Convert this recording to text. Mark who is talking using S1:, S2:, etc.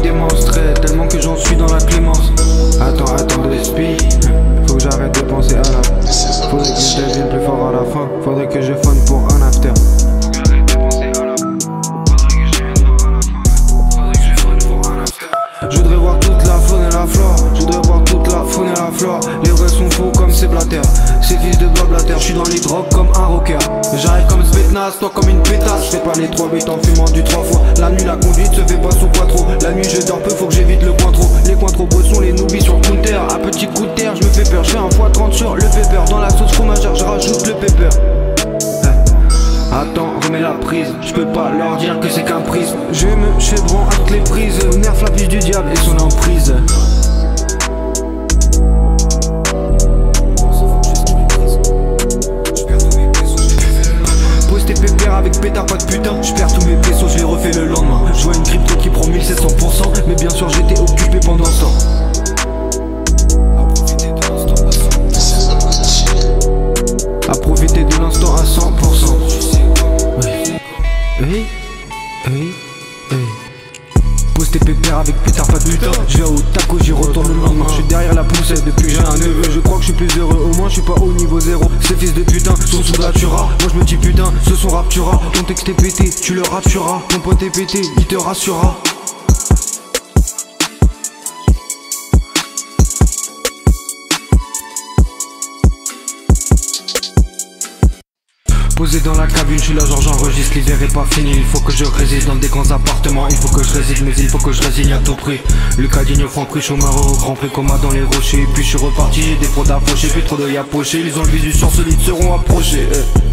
S1: démonstrer Tellement que j'en suis dans la clémence. Attends, attends, l'esprit Faut que j'arrête de penser à la Faudrait que je devienne plus fort à la fin. Faudrait que je fonde pour un after. Faudrait que Je voudrais voir toute la faune et la flore. Je voudrais voir toute la faune et la flore. Les vrais sont faux comme ces blatères. Ces fils de blablater Je suis dans les drogues comme un rocker. J'arrive comme Svetnas, toi comme une pétasse. Je fais pas les trois bêtes en fumant du trois fois. La nuit la conduite se fait pas coup je me fais peur Je un fois 30 sur le pepper Dans la sauce fromagère je rajoute le pepper eh. Attends, remets la prise, je peux pas leur dire que c'est qu'un prisme. Je me chevron avec les prises, nerf la du diable et son emprise. Avec pétard, pas de putain. Je perds tous mes pesos, je les refais le lendemain. Pose tes pépères avec pétard, pas de putain. Je vais au taco, j'y retourne le lendemain. Je suis derrière la poussette depuis j'ai un neveu. Je crois que je suis plus heureux, au moins je suis pas au niveau zéro. Ces fils de putain sont sous la tura. Moi je me dis putain, ce son raptura. Ton texte est pété, tu le rapturas. Ton pote est pété, il te rassurera. Posé dans la cabine, je suis là genre j'enregistre, l'hiver est pas fini Il faut que je réside dans des grands appartements. Il faut que je réside mais il faut que je résigne à tout prix. Le Cadigno, Franck Maro, au Grand Prix Coma dans les rochers. Puis je suis reparti, des fraudes approchées, plus trop de y approcher. Ils ont le visu sur solide, seront approchés. Eh.